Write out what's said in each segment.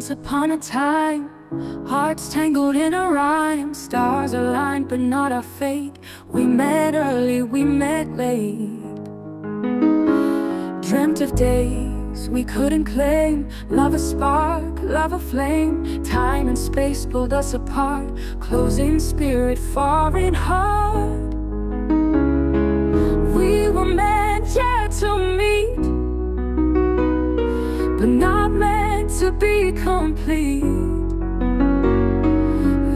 Once upon a time, hearts tangled in a rhyme, stars aligned but not our fate. We met early, we met late. Dreamt of days we couldn't claim, love a spark, love a flame. Time and space pulled us apart, closing spirit, far in heart. We were meant, yeah, to meet, but not meant to be complete.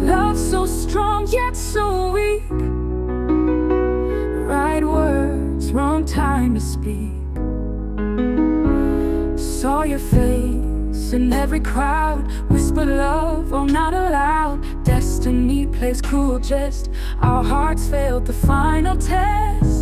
Love so strong yet so weak. Right words, wrong time to speak. Saw your face in every crowd. Whisper love, oh, not allowed. Destiny plays cruel jest. Our hearts failed the final test.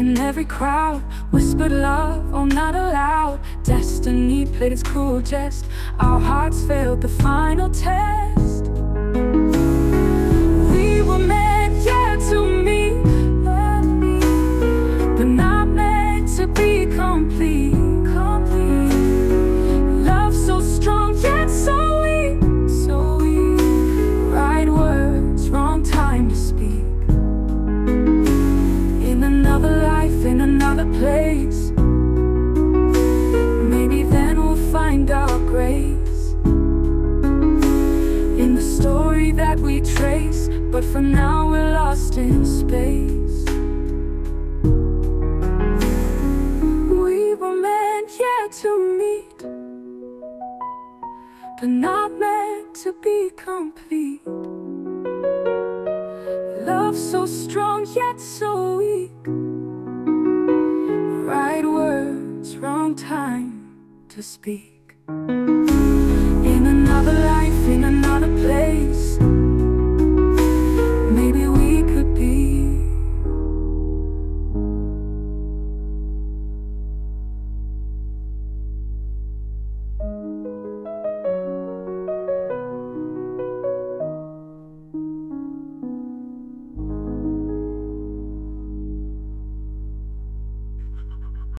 In every crowd. Whispered love, oh, not allowed. Destiny played its cruel jest. Our hearts failed the final test. Place. Maybe then we'll find our grace. In the story that we trace, but for now we're lost in space. We were meant, yeah, to meet, but not meant to be complete. Love so strong yet so to speak.